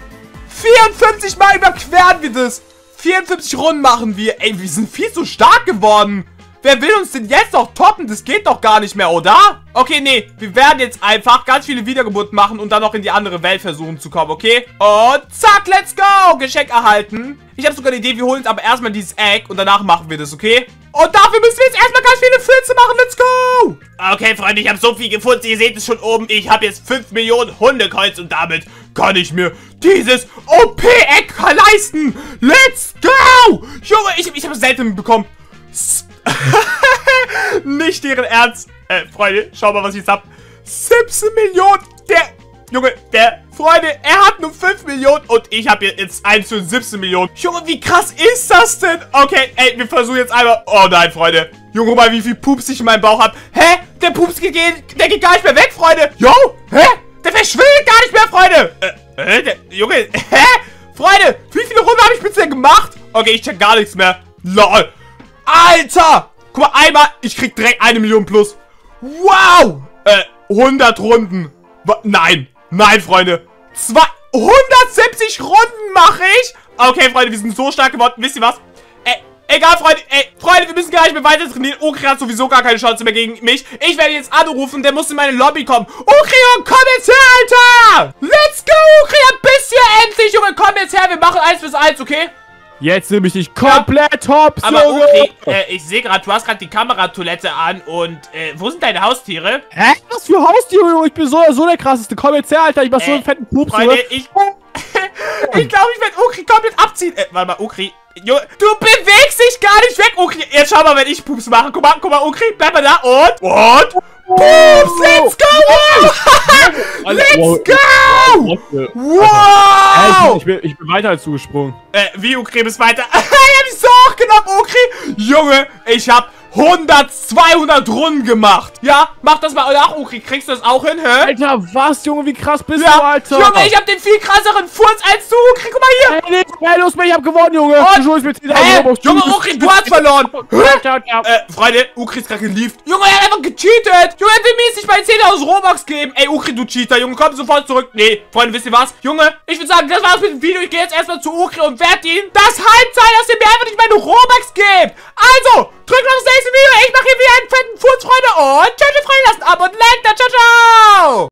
54 Mal überqueren wir das. 54 Runden machen wir. Ey, wir sind viel zu stark geworden. Wer will uns denn jetzt noch toppen? Das geht doch gar nicht mehr, oder? Okay, nee. Wir werden jetzt einfach ganz viele Wiedergeburten machen und dann noch in die andere Welt versuchen zu kommen, okay? Und zack, let's go! Geschenk erhalten. Ich habe sogar eine Idee, wir holen uns aber erstmal dieses Egg und danach machen wir das, okay? Und dafür müssen wir jetzt erstmal ganz viele Filze machen. Let's go! Okay, Freunde, ich habe so viel gefunden. Ihr seht es schon oben. Ich habe jetzt 5 Millionen Hundecoins und damit kann ich mir dieses OP-Egg leisten. Let's go! Junge, ich, ich habe es selten bekommen. Nicht deren Ernst. Äh, Freunde, schau mal, was ich jetzt hab. 17 Millionen. Der, Junge, der, Freunde, er hat nur 5 Millionen und ich habe jetzt 1 für 17 Millionen. Junge, wie krass ist das denn? Okay, ey, wir versuchen jetzt einmal. Oh nein, Freunde. Junge, guck mal, wie viel Pups ich in meinem Bauch habe. Hä? Der Pups geht, der geht gar nicht mehr weg, Freunde. Jo, hä? Der verschwindet gar nicht mehr, Freunde. Äh, äh, der, Junge, hä? Freunde, wie viele Runden habe ich bisher gemacht? Okay, ich check gar nichts mehr. LOL. Alter! Guck mal, einmal, ich krieg direkt eine Million plus. Wow! Äh, 100 Runden. Nein, nein, Freunde. 270 Runden mache ich. Okay, Freunde, wir sind so stark geworden. Wisst ihr was? Äh, egal, Freunde. Ey, Freunde, wir müssen gar nicht mehr weiter trainieren. Okri hat sowieso gar keine Chance mehr gegen mich. Ich werde jetzt anrufen, der muss in meine Lobby kommen. Okri, komm jetzt her, Alter! Let's go, Okri, bist hier endlich, Junge. Komm jetzt her, wir machen 1 bis 1, okay? Jetzt nehme ich dich komplett ja. hops, Aber okay, äh, ich sehe gerade, du hast gerade die Kameratoilette an und äh, wo sind deine Haustiere? Hä? Was für Haustiere? Ich bin so, so der krasseste. Komm jetzt her, Alter. Ich mach äh, so einen fetten Pups, Freunde, ich... ich glaube, ich werde Ukri komplett abziehen. Äh, warte mal, Ukri... Jo, du bewegst dich gar nicht weg, Ukri. Jetzt schau mal, wenn ich Pups mache. Guck mal, guck mal, Ukri, bleib mal da. Und... Und... Pups, let's go! let's go! Wow! Ich bin, ich bin weiter als du gesprungen. Äh, wie Ukri bist weiter? ich hab dich so hochgenommen, Ukri! Junge, ich hab 100, 200 Runden gemacht. Ja, mach das mal nach, Ukri. Kriegst du das auch hin, hä? Alter, was, Junge? Wie krass bist ja. du, Alter? Junge, ich hab den viel krasseren Furz als du, Ukri. Guck mal hier. Hey, nee, hey, los, ich hab gewonnen, Junge. Und? Du mit äh, Junge, Ukri, du hast verloren. Ciao. Äh, Freunde, Ukri ist gerade gelieft. Junge, er hat einfach gecheatet. Junge, er will mir jetzt nicht meine 10.000 Robux geben. Ey, Ukri, du Cheater. Junge, komm sofort zurück. Nee, Freunde, wisst ihr was? Junge, ich würde sagen, das war's mit dem Video. Ich gehe jetzt erstmal zu Ukri und werde ihn das Halbzeit, dass er mir einfach nicht meine Robux gibt. Also, Drückt auf das nächste Video. Ich mache hier wieder einen fetten Furz, oh, Freunde. Und ciao, ciao, freilassen. Abo und like. Ciao, ciao.